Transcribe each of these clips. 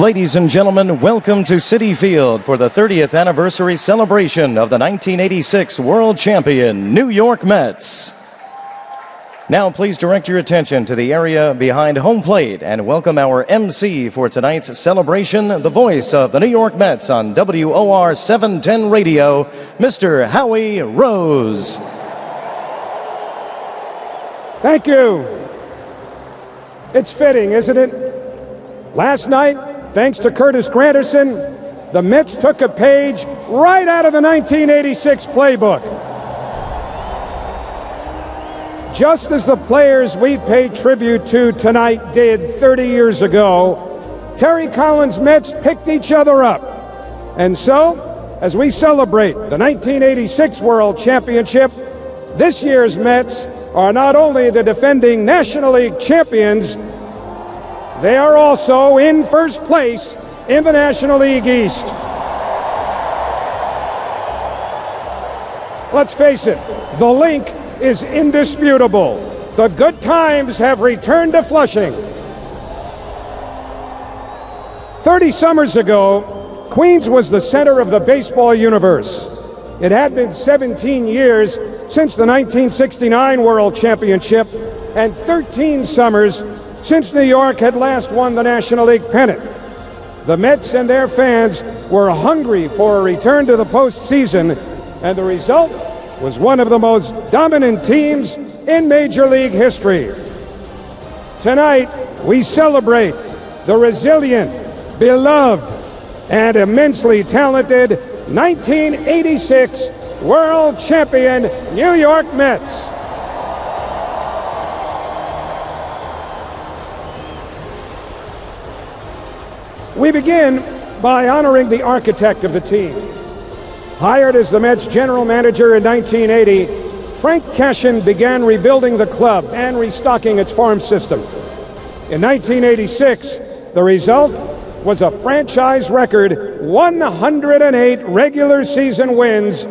Ladies and gentlemen, welcome to Citi Field for the 30th anniversary celebration of the 1986 World Champion New York Mets. Now, please direct your attention to the area behind home plate and welcome our MC for tonight's celebration, the voice of the New York Mets on WOR 710 Radio, Mr. Howie Rose. Thank you. It's fitting, isn't it? Last night, thanks to Curtis Granderson, the Mets took a page right out of the 1986 playbook. Just as the players we pay tribute to tonight did 30 years ago, Terry Collins Mets picked each other up. And so, as we celebrate the 1986 World Championship, this year's Mets are not only the defending National League champions, they are also in first place in the National League East. Let's face it, the link is indisputable. The good times have returned to Flushing. 30 summers ago, Queens was the center of the baseball universe. It had been 17 years since the 1969 World Championship and 13 summers since New York had last won the National League pennant. The Mets and their fans were hungry for a return to the postseason, and the result was one of the most dominant teams in Major League history. Tonight, we celebrate the resilient, beloved, and immensely talented 1986 World Champion New York Mets. We begin by honoring the architect of the team. Hired as the Mets general manager in 1980, Frank Cashen began rebuilding the club and restocking its farm system. In 1986, the result was a franchise record 108 regular season wins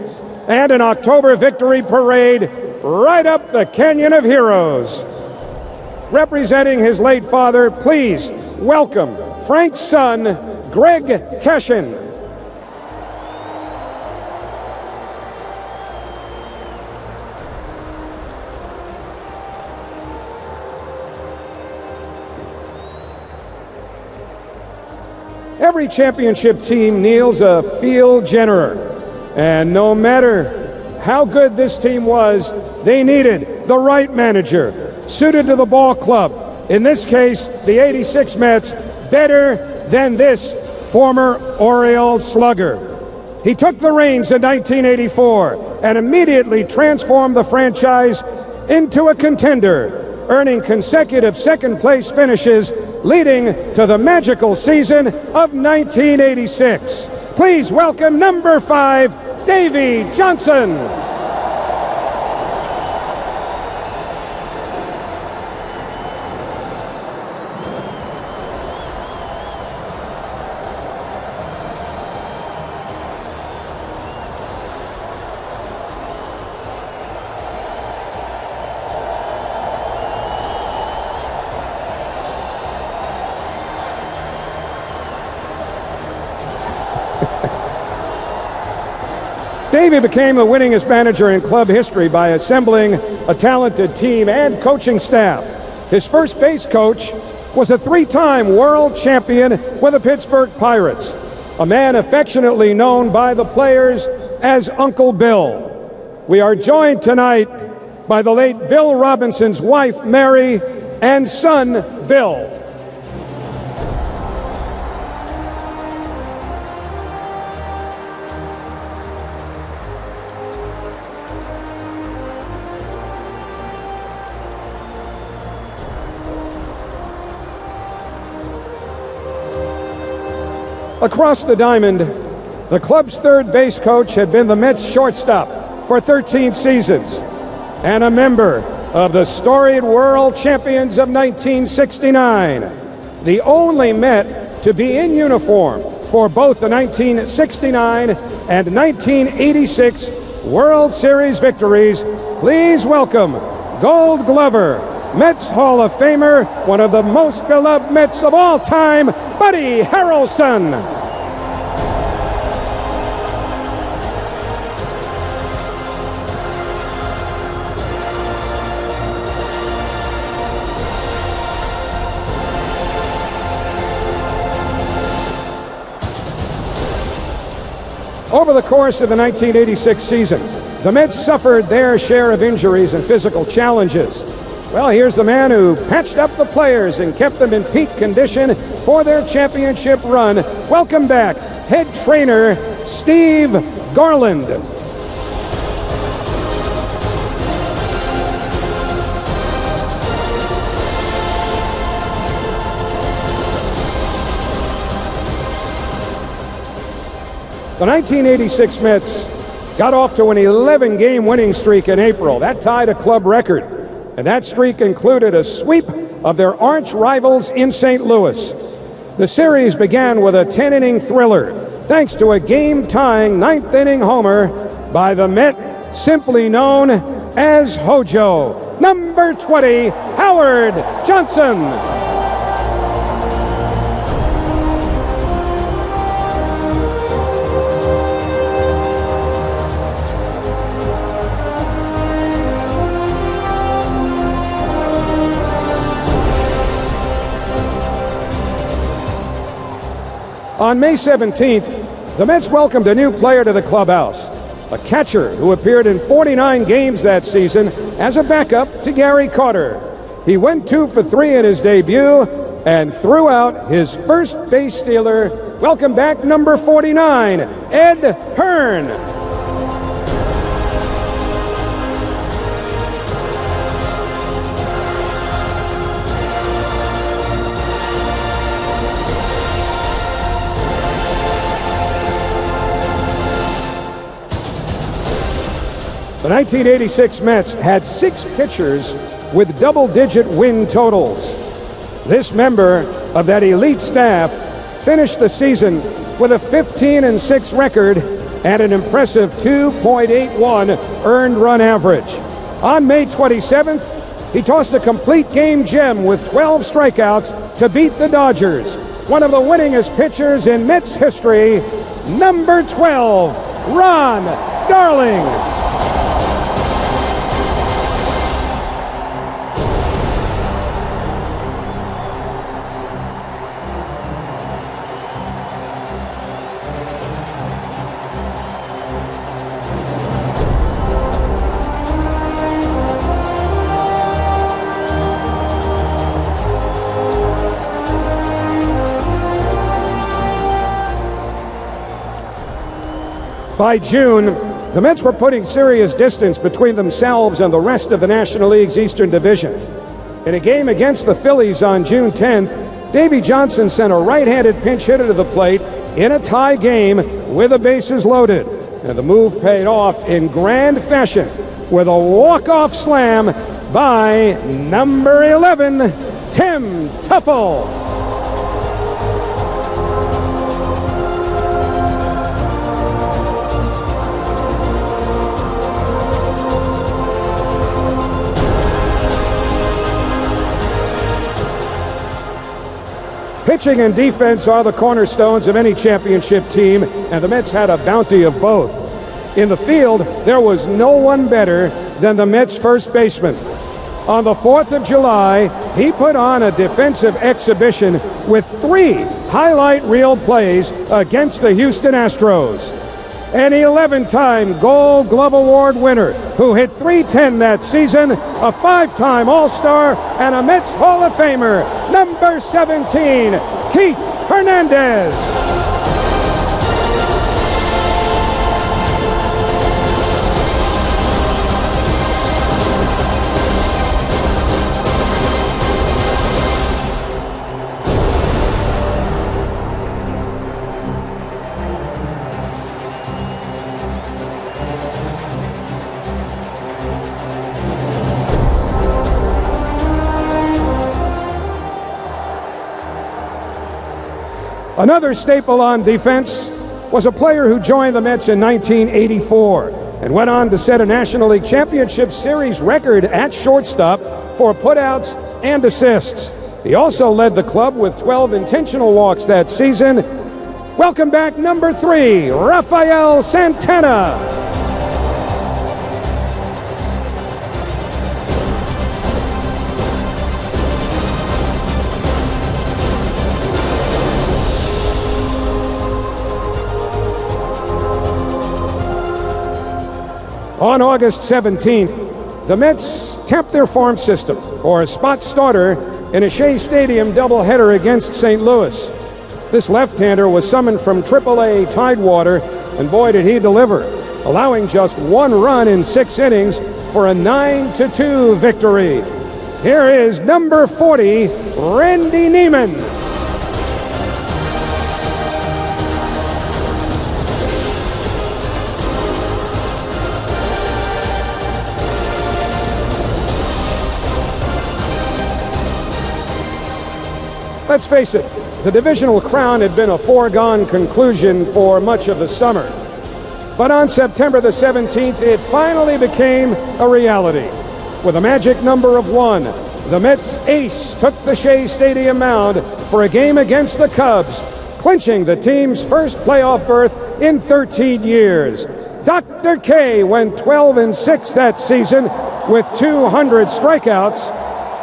and an October victory parade right up the Canyon of Heroes. Representing his late father, please welcome Frank's son, Greg Cashen. Every championship team kneels a field general. And no matter how good this team was, they needed the right manager, suited to the ball club. In this case, the 86 Mets, better than this former Oriole slugger. He took the reins in 1984 and immediately transformed the franchise into a contender, earning consecutive second place finishes, leading to the magical season of 1986. Please welcome number five, Davey Johnson. Davey became the winningest manager in club history by assembling a talented team and coaching staff. His first base coach was a three time world champion with the Pittsburgh Pirates, a man affectionately known by the players as Uncle Bill. We are joined tonight by the late Bill Robinson's wife, Mary, and son, Bill. Across the diamond, the club's third base coach had been the Mets shortstop for 13 seasons and a member of the storied world champions of 1969, the only Met to be in uniform for both the 1969 and 1986 World Series victories. Please welcome Gold Glover, Mets Hall of Famer, one of the most beloved Mets of all time, Buddy Harrelson. Over the course of the 1986 season, the Mets suffered their share of injuries and physical challenges. Well, here's the man who patched up the players and kept them in peak condition for their championship run. Welcome back, head trainer Steve Garland. The 1986 Mets got off to an 11 game winning streak in April. That tied a club record. And that streak included a sweep of their arch rivals in St. Louis. The series began with a 10 inning thriller, thanks to a game tying ninth inning homer by the Met, simply known as Hojo. Number 20, Howard Johnson. On May 17th, the Mets welcomed a new player to the clubhouse, a catcher who appeared in 49 games that season as a backup to Gary Carter. He went two for three in his debut and threw out his first base stealer. Welcome back, number 49, Ed Hearn. The 1986 Mets had six pitchers with double digit win totals. This member of that elite staff finished the season with a 15 and 6 record and an impressive 2.81 earned run average. On May 27th, he tossed a complete game gem with 12 strikeouts to beat the Dodgers. One of the winningest pitchers in Mets history, number 12, Ron Darling. By June, the Mets were putting serious distance between themselves and the rest of the National League's Eastern Division. In a game against the Phillies on June 10th, Davey Johnson sent a right-handed pinch hitter to the plate in a tie game with the bases loaded. And the move paid off in grand fashion with a walk-off slam by number 11, Tim Teufel. Pitching and defense are the cornerstones of any championship team, and the Mets had a bounty of both. In the field, there was no one better than the Mets first baseman. On the 4th of July, he put on a defensive exhibition with three highlight reel plays against the Houston Astros an 11 time Gold Glove Award winner who hit 310 that season, a five time All Star, and a Mets Hall of Famer, number 17, Keith Hernandez. Another staple on defense was a player who joined the Mets in 1984 and went on to set a National League Championship Series record at shortstop for putouts and assists. He also led the club with 12 intentional walks that season. Welcome back, number three, Rafael Santana. On August 17th, the Mets tapped their farm system for a spot starter in a Shea Stadium doubleheader against St. Louis. This left-hander was summoned from AAA Tidewater, and boy did he deliver, allowing just one run in six innings for a 9-2 victory. Here is number 40, Randy Niemann. Let's face it, the divisional crown had been a foregone conclusion for much of the summer. But on September the 17th, it finally became a reality. With a magic number of one, the Mets ace took the Shea Stadium mound for a game against the Cubs, clinching the team's first playoff berth in 13 years. Dr. K went 12 and 6 that season with 200 strikeouts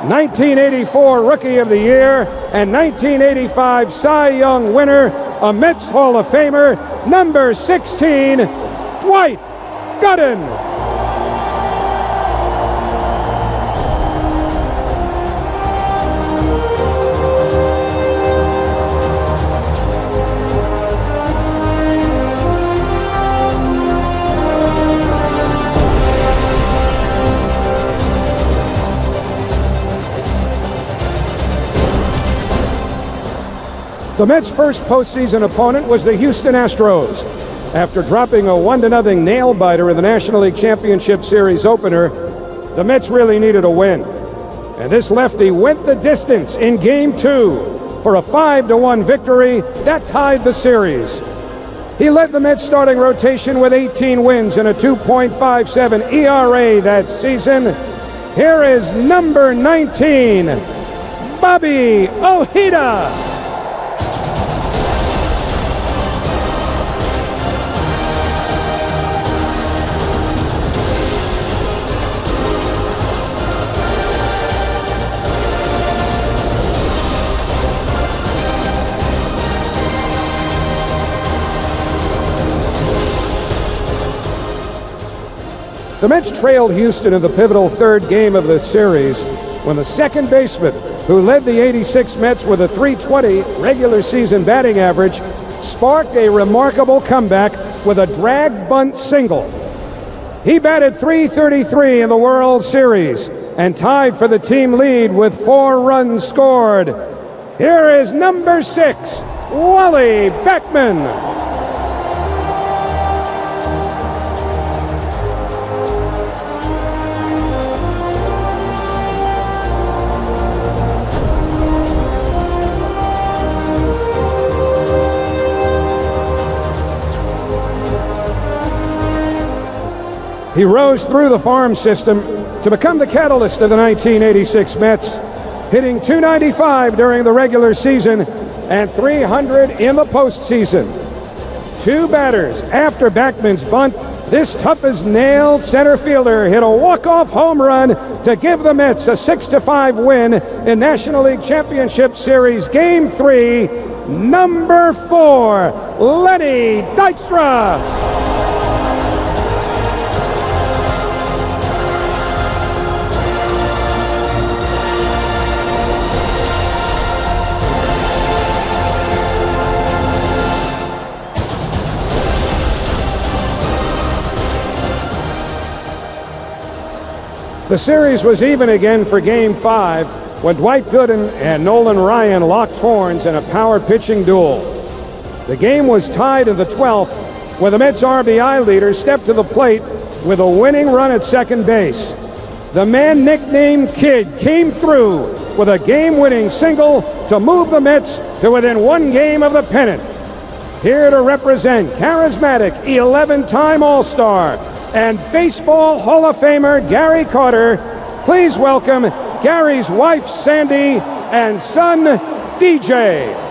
1984 Rookie of the Year and 1985 Cy Young winner a Mets Hall of Famer, number 16, Dwight Gooden. The Mets' first postseason opponent was the Houston Astros. After dropping a 1 0 nail biter in the National League Championship Series opener, the Mets really needed a win. And this lefty went the distance in game two for a 5 1 victory that tied the series. He led the Mets starting rotation with 18 wins and a 2.57 ERA that season. Here is number 19, Bobby Ojeda. The Mets trailed Houston in the pivotal third game of the series when the second baseman, who led the 86 Mets with a 320 regular season batting average, sparked a remarkable comeback with a drag bunt single. He batted 333 in the World Series and tied for the team lead with four runs scored. Here is number six, Wally Backman. He rose through the farm system to become the catalyst of the 1986 Mets, hitting 295 during the regular season and 300 in the postseason. Two batters after Backman's bunt, this tough as nailed center fielder hit a walk-off home run to give the Mets a 6-5 win in National League Championship Series Game 3, number 4, Lenny Dykstra. The series was even again for Game 5 when Dwight Gooden and Nolan Ryan locked horns in a power pitching duel. The game was tied in the 12th when the Mets RBI leader stepped to the plate with a winning run at second base. The man nicknamed Kid came through with a game winning single to move the Mets to within one game of the pennant. Here to represent charismatic 11 time All Star and Baseball Hall of Famer Gary Carter. Please welcome Gary's wife Sandy and son DJ.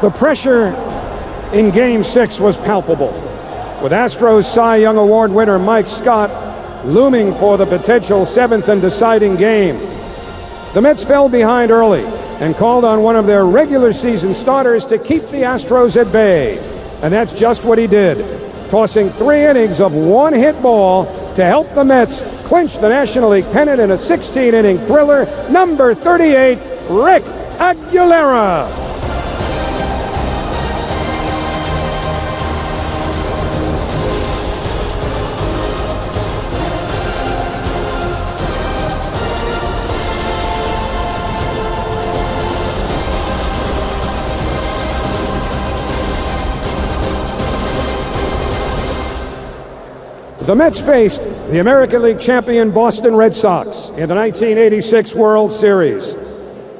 The pressure in Game 6 was palpable, with Astros Cy Young Award winner Mike Scott looming for the potential seventh and deciding game. The Mets fell behind early and called on one of their regular season starters to keep the Astros at bay. And that's just what he did, tossing three innings of one hit ball to help the Mets clinch the National League pennant in a 16 inning thriller. Number 38, Rick Aguilera. The Mets faced the American League champion Boston Red Sox in the 1986 World Series.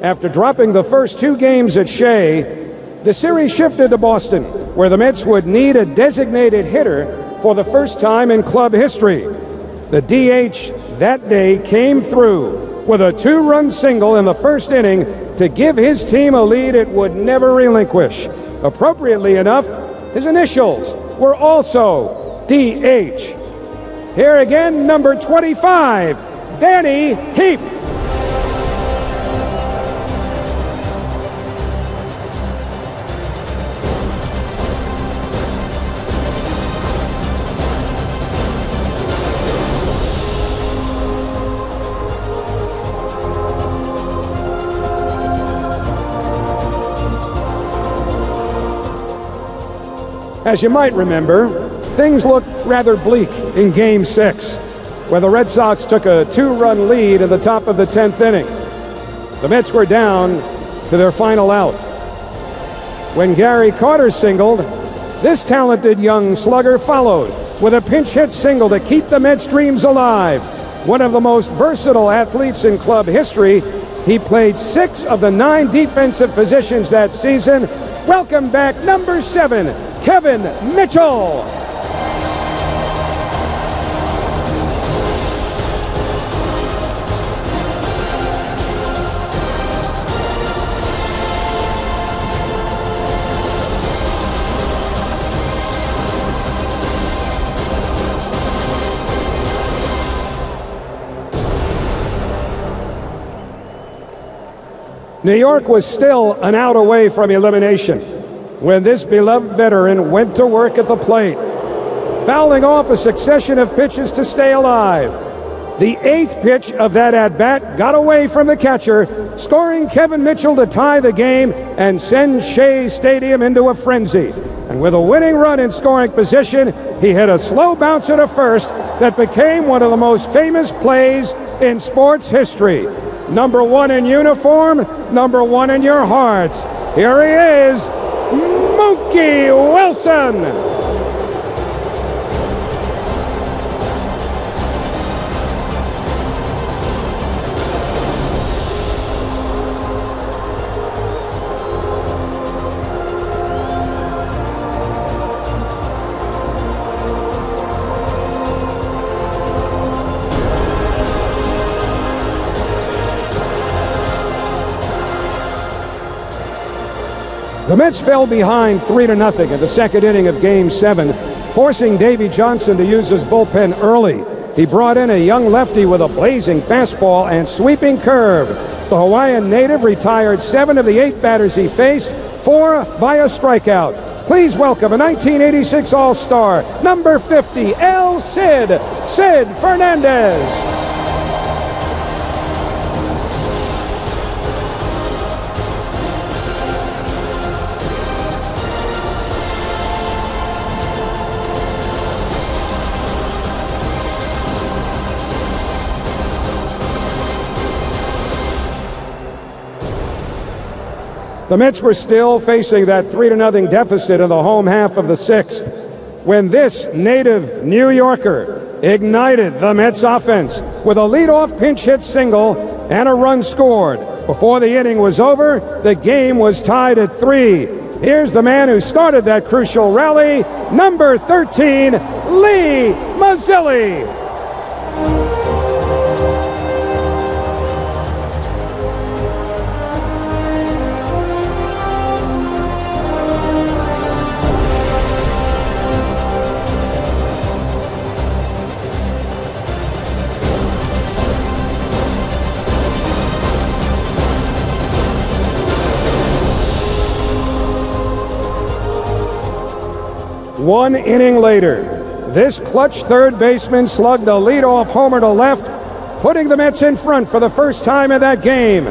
After dropping the first two games at Shea, the series shifted to Boston, where the Mets would need a designated hitter for the first time in club history. The DH that day came through with a two run single in the first inning to give his team a lead it would never relinquish. Appropriately enough, his initials were also DH. Here again, number 25, Danny Heep. As you might remember, things looked rather bleak in Game 6, where the Red Sox took a two run lead at the top of the 10th inning. The Mets were down to their final out. When Gary Carter singled, this talented young slugger followed with a pinch hit single to keep the Mets' dreams alive. One of the most versatile athletes in club history, he played six of the nine defensive positions that season. Welcome back, number seven, Kevin Mitchell. New York was still an out away from elimination when this beloved veteran went to work at the plate, fouling off a succession of pitches to stay alive. The eighth pitch of that at bat got away from the catcher, scoring Kevin Mitchell to tie the game and send Shea Stadium into a frenzy. And with a winning run in scoring position, he hit a slow bouncer to first that became one of the most famous plays in sports history. Number one in uniform, number one in your hearts. Here he is, Mookie Wilson. The Mets fell behind 3 to nothing in the second inning of Game 7, forcing Davey Johnson to use his bullpen early. He brought in a young lefty with a blazing fastball and sweeping curve. The Hawaiian native retired seven of the eight batters he faced, four via strikeout. Please welcome a 1986 All Star, number 50, El Cid, Sid Fernandez. The Mets were still facing that 3 0 deficit in the home half of the sixth when this native New Yorker ignited the Mets offense with a leadoff pinch hit single and a run scored. Before the inning was over, the game was tied at three. Here's the man who started that crucial rally, number 13, Lee Mazzilli. One inning later, this clutch third baseman slugged a leadoff homer to left, putting the Mets in front for the first time in that game.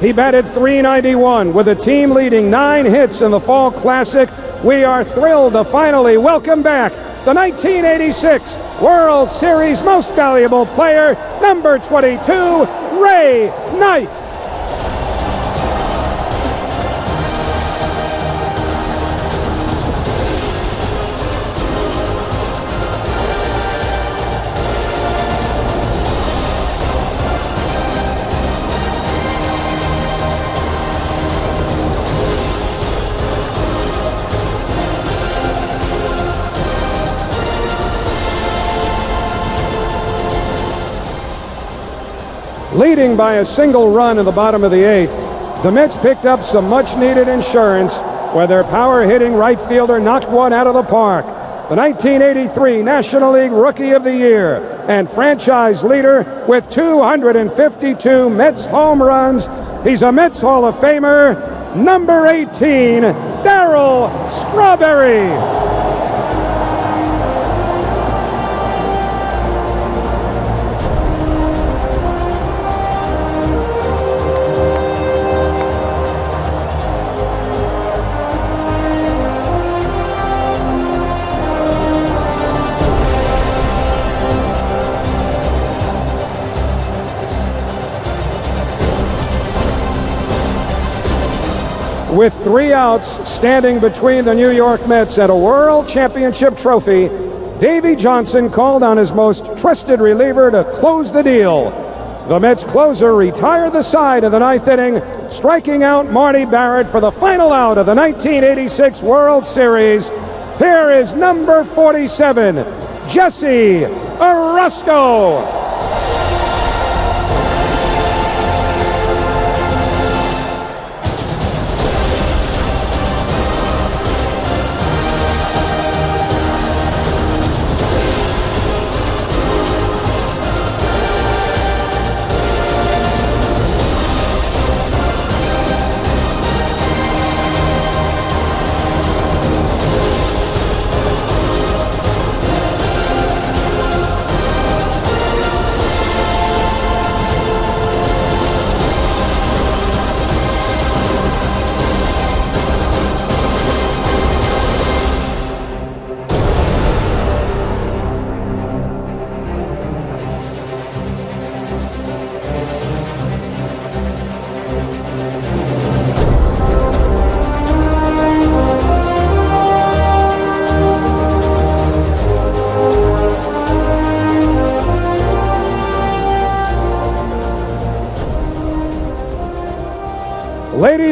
He batted 391 with the team leading nine hits in the Fall Classic. We are thrilled to finally welcome back the 1986 World Series Most Valuable Player, number 22, Ray Knight. Leading by a single run in the bottom of the eighth, the Mets picked up some much needed insurance where their power hitting right fielder knocked one out of the park. The 1983 National League Rookie of the Year and franchise leader with 252 Mets home runs. He's a Mets Hall of Famer, number 18, Darryl Strawberry. With three outs standing between the New York Mets and a World Championship trophy, Davey Johnson called on his most trusted reliever to close the deal. The Mets closer retired the side in the ninth inning, striking out Marty Barrett for the final out of the 1986 World Series. Here is number 47, Jesse Orosco.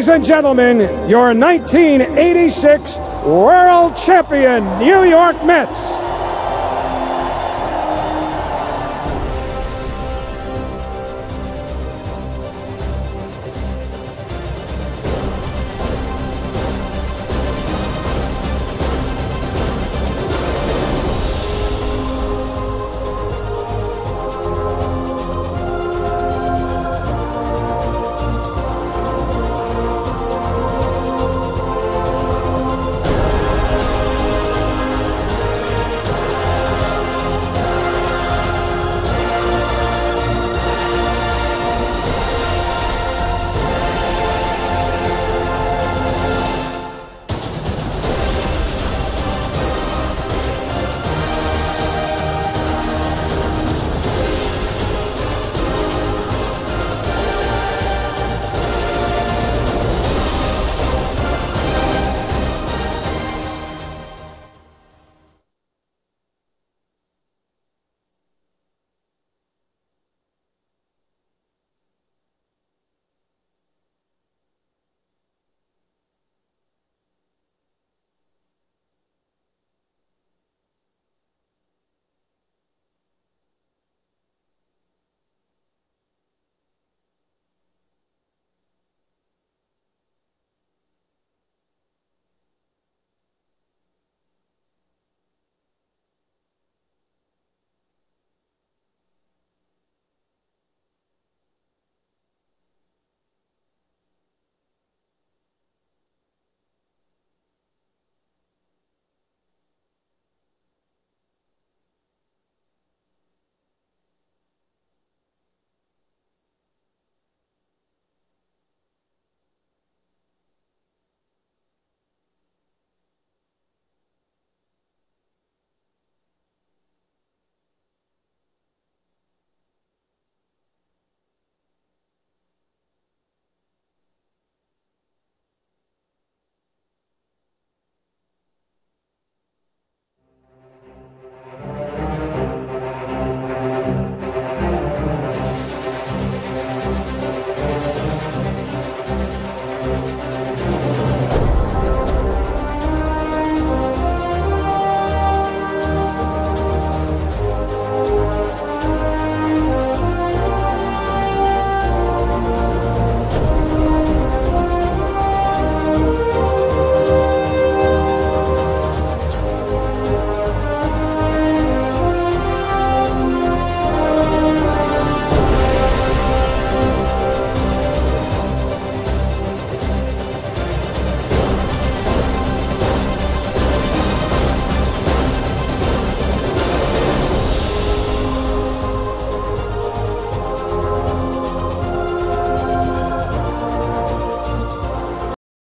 Ladies and gentlemen, your 1986 World Champion New York Mets.